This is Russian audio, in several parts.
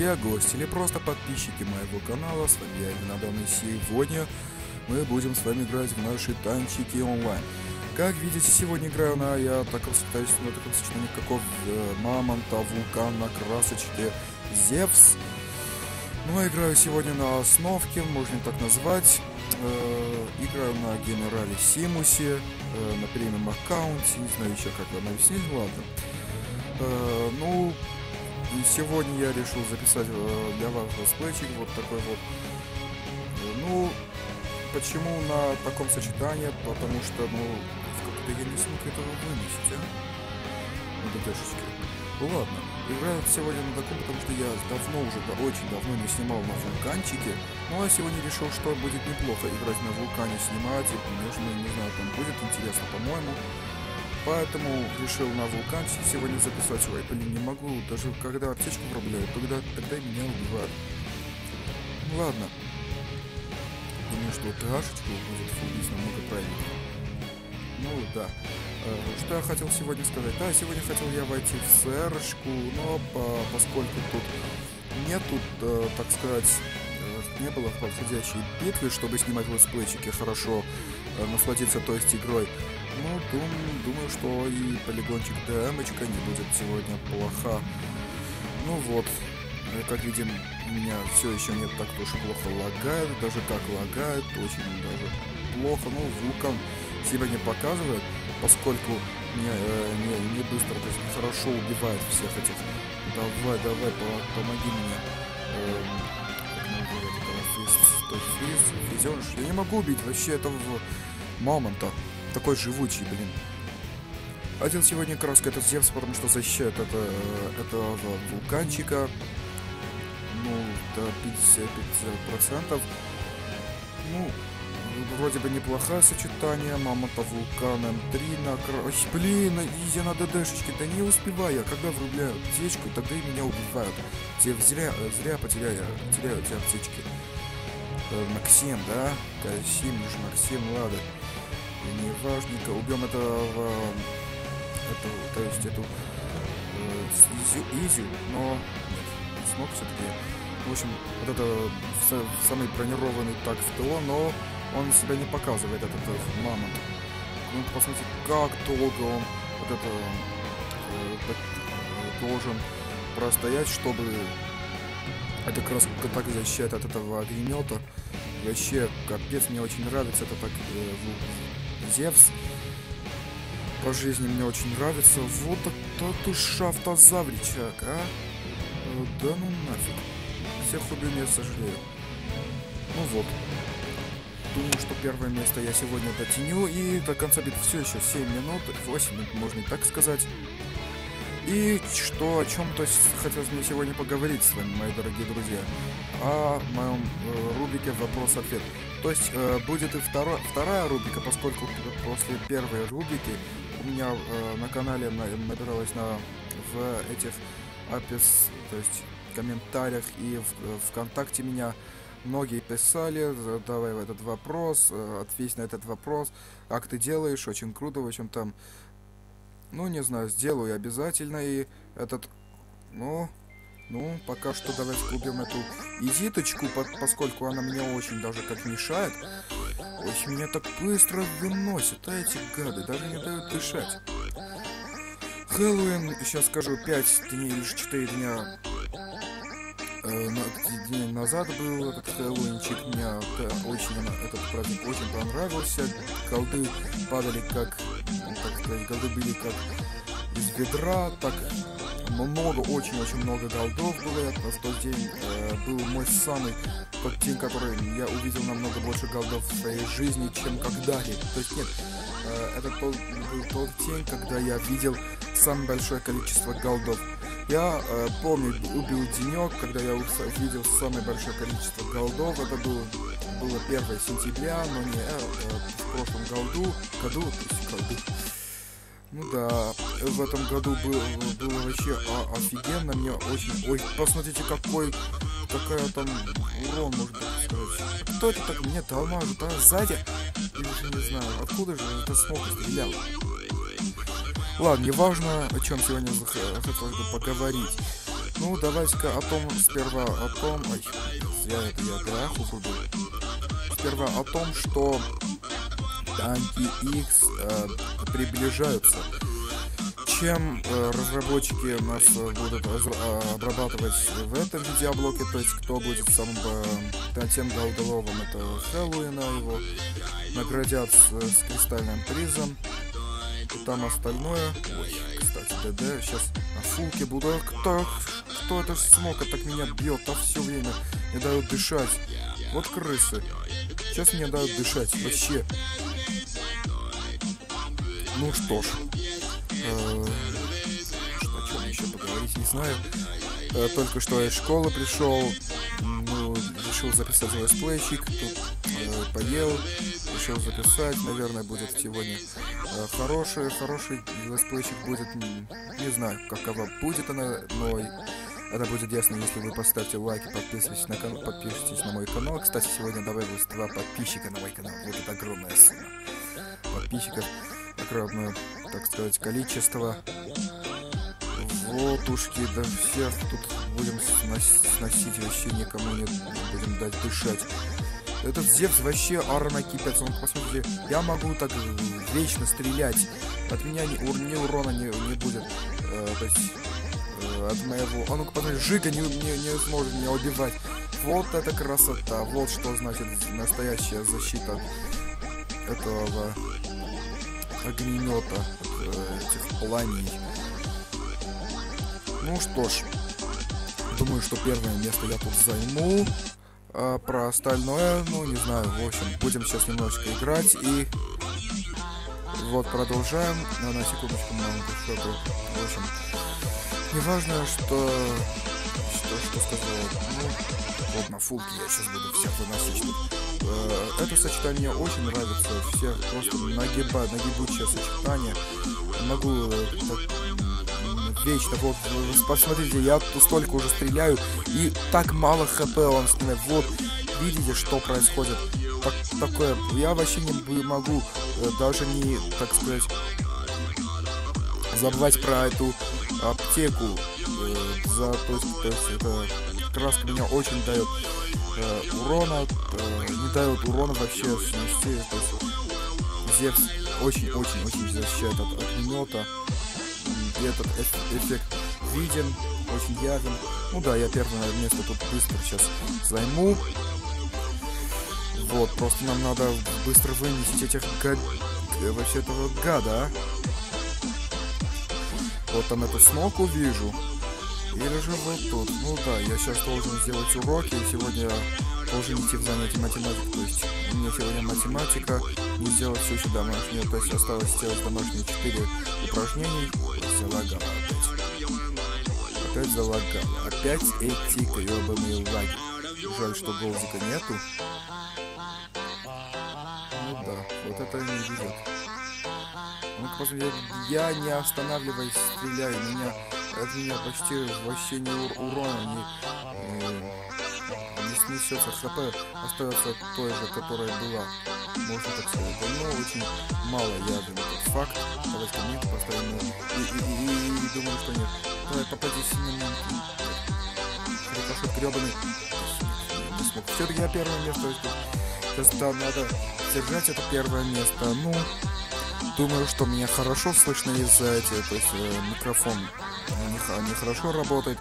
друзья, гости или просто подписчики моего канала, с вами я, Винодон, и сегодня мы будем с вами играть в наши танчики онлайн. Как видите, сегодня играю на, я так рассчитаюсь, на таком сочетании каков э, Мамонта, Вулкан на красочке Зевс. Ну, играю сегодня на основке, можно так назвать. Э, играю на генерале Симусе, э, на премиум аккаунте, не знаю еще как объяснить, ладно. Э, ну, и сегодня я решил записать э, для вас летсплейчик вот такой вот. Э, ну, почему на таком сочетании? Потому что, ну, как-то я не смог этого вынести, а? Ну, ДДшечки. Ну ладно, играю сегодня на таком, потому что я давно уже, да, очень давно не снимал на вулканчике. Ну а сегодня решил, что будет неплохо играть на вулкане, снимать, и, конечно, не знаю, там будет интересно, по-моему. Поэтому решил на вулкан сегодня записать. Ой, блин, не могу. Даже когда аптечку врубляют, тогда, тогда меня убивают. Ну ладно. Думаю, что трешечку будет убить намного правильнее. Ну да. Э, что я хотел сегодня сказать? Да, сегодня хотел я войти в сэршку, но по, поскольку тут нету, э, так сказать, э, не было подходящей битвы, чтобы снимать летсплейчики хорошо, э, насладиться, то есть игрой, ну, дум, думаю, что и полигончик ДМочка не будет сегодня плоха. Ну вот, э, как видим, у меня все еще нет так уж плохо лагает, даже как лагает, очень даже плохо. Ну, звуком себя не показывает, поскольку не, э, не, не быстро, то есть хорошо убивает всех этих. Давай, давай, помоги мне. Эм, как фриз, фризеныш. Я не могу убить вообще этого мамонта. Такой живучий, блин. Один сегодня краска это Зевс, потому что защищает это, э, этого вулканчика. Ну, до 50-50%. Ну, вроде бы неплохое сочетание. Мама-то вулкан М3 на Ой, блин, изи на ДДшечке. Да не успеваю я. Когда врубляю аптечку, тогда и меня убивают. Зря, зря потеряю, теряю эти аптечки. Э, Максим, да? Касим, Максим, ладно не важненько. Убьем этого, эту, то есть эту э, Изю, Изю, но нет, не смог все-таки. В общем, вот это самый бронированный так в ТО, но он себя не показывает, этот, этот мамонт. Ну, посмотрите, как долго он вот это э, э, должен простоять, чтобы это как раз так защищает от этого огнемета. Вообще, капец, мне очень нравится это так э, Зевс. По жизни мне очень нравится. Вот это ты шафтозавричак, а? Э, да ну нафиг. Всех убил, не сожалею. Ну вот. Думаю, что первое место я сегодня дотяню. И до конца битвы все еще 7 минут. 8 минут, можно и так сказать. И что, о чем-то хотелось мне сегодня поговорить с вами, мои дорогие друзья, о моем э, рубрике «Вопрос-ответ». То есть э, будет и второ, вторая рубрика, поскольку после первой рубрики у меня э, на канале на, набиралось на, в этих опис, то есть комментариях и в, в ВКонтакте меня многие писали, задавая этот вопрос, э, ответь на этот вопрос, как ты делаешь, очень круто, в общем там ну, не знаю, сделаю обязательно и этот... Ну, ну, пока что давайте купим эту изиточку, по поскольку она мне очень даже как мешает. Ой, меня так быстро выносит, а эти гады даже не дают дышать. Хэллоуин, сейчас скажу, 5 дней или 4 дня э, назад был этот Хэллоуинчик, мне очень этот праздник очень понравился. Колды падали как, сказать, голды были как из ведра, так много, очень-очень много голдов было. Это в тот день э, был мой самый тот день, который я увидел намного больше голдов в своей жизни, чем когда-либо. То есть нет, э, это был, был тот день, когда я видел самое большое количество голдов. Я э, помню, убил денек, когда я увидел самое большое количество голдов. Это было, было 1 сентября, но не э, в прошлом году, году, то есть году. Ну да, в этом году был, было вообще офигенно, мне очень... Ой, посмотрите, какой... Какая там урон, может быть. Кто это так мне дамажит, а? Сзади? Или же не знаю, откуда же это смог стрелял? Ладно, неважно, о чем сегодня хотелось бы поговорить. Ну, давайте-ка о том сперва о том... Ой, я это я врубил. Сперва о том, что танки X э, приближаются. Чем э, разработчики нас э, будут э, обрабатывать в этом видеоблоке, то есть кто будет самым э, тем голдоловым, это Хэллоуина, его наградят с, с кристальным призом. И там остальное... Ой, кстати, ДД, сейчас на фулке буду... Кто, кто это смог, а так меня бьет, а все время не дают дышать. Вот крысы. Сейчас мне дают дышать, вообще. Ну что ж. Э, о чем еще поговорить, не знаю. Э, только что из школы пришел. Ну, решил записать летсплейчик. Тут э, поел. Решил записать. Наверное, будет сегодня э, хороший, хороший летсплейчик будет. Не знаю, какова будет она, но это будет ясно, если вы поставите лайк и подписывайтесь на канал, подпишитесь на мой канал. Кстати, сегодня добавилось два подписчика на мой канал. Вот это огромная сумма подписчиков огромное, так сказать, количество. Вот ушки, да всех тут будем сносить, вообще никому не будем дать дышать. Этот Зевс вообще арна кипец, он, посмотрите, я могу так вечно стрелять, от меня ни, ур, ни урона не, не будет, э, то есть, э, от моего, а ну-ка посмотри, Жига не, не, не сможет меня убивать. Вот это красота, вот что значит настоящая защита этого огнемета, э, этих пламеней. Ну что ж, думаю, что первое место я тут займу. А про остальное, ну, не знаю, в общем, будем сейчас немножечко играть и... Вот, продолжаем. На, на секундочку, маленькую что-то. В общем, неважно, что... Что, что сказал. Ну, фулке я сейчас буду всех выносить. Э, это сочетание очень нравится. Все просто нагиба, нагибучее сочетание. Могу э, так, вечно, вот, посмотрите, я столько уже стреляю, и так мало хп он снимает. Вот, видите, что происходит. Так, такое, я вообще не могу э, даже не, так сказать, забывать про эту аптеку. за, то есть, то есть это краска меня очень дает э, урона, э, не дает урона вообще снести. То есть Зевс очень-очень-очень защищает от огнемета. И этот эффект виден, очень явен. Ну да, я первое место тут быстро сейчас займу. Вот, просто нам надо быстро вынести этих гад... вообще этого гада, а. Вот там эту сноку вижу. Или же вот тут. Ну да, я сейчас должен сделать уроки, и сегодня я должен идти в занятие математики. То есть у меня сегодня математика, не сделать все еще домашнее. То есть осталось сделать домашние 4 упражнений. Залагало опять. Опять залагало. Опять эти гребаные лаги. Жаль, что голзика нету. Ну да, вот это не везет. Ну, я не останавливаясь стреляю, меня от меня почти вообще ур урона не, э, не снесется. ХП остается той же, которая была. Можно так сказать. Но очень мало явен этот факт. Давайте нет, поставим и, и, и, и, думаю, что нет. Давай попадись на меня. Рикошет гребаный. Смог. Все-таки я первое место. Сейчас да, надо держать это первое место. Ну, думаю, что меня хорошо слышно из-за этого, то есть э, микрофон нехорошо работает.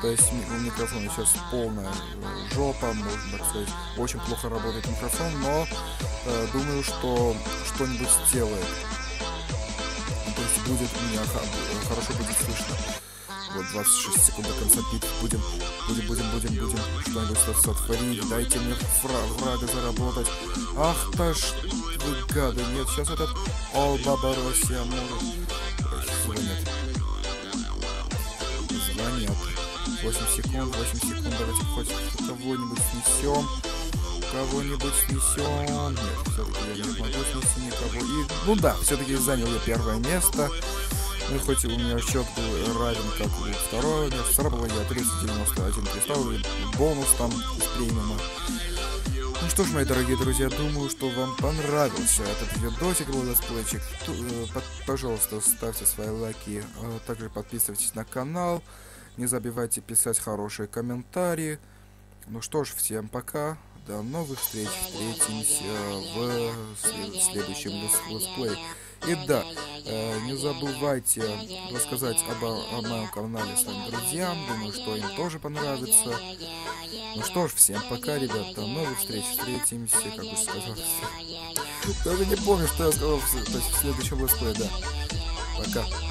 То есть у микрофона сейчас полная э, жопа, можно так сказать. Очень плохо работает микрофон, но э, думаю, что что-нибудь сделает. То есть будет меня хорошо будет слышно. Вот 26 секунд до конца бит. Будем, будем, будем, будем, будем что-нибудь сотворить. Дайте мне фра врага заработать. Ах, та ж вы гады. Нет, сейчас этот Baba Россия может. 8 секунд, 8 секунд, давайте хоть кого-нибудь снесем. Кого-нибудь снесем. Нет, все-таки я не смогу снести никого. И, ну да, все-таки занял я первое место. Ну, хоть у меня счет был равен, как у второго места. Заработал я 391 кристалл и бонус там из премиума. Ну что ж, мои дорогие друзья, думаю, что вам понравился этот видосик, летсплейчик. Пожалуйста, ставьте свои лайки, а также подписывайтесь на канал. Не забывайте писать хорошие комментарии. Ну что ж, всем пока. До новых встреч. Встретимся в следующем летсплей. И да, э, не забывайте рассказать об, о моем канале своим друзьям. Думаю, что им тоже понравится. Ну что ж, всем пока, ребят. До новых встреч. Встретимся, как бы сказал. Даже не помню, что я сказал в, в следующем летсплее, да. Пока.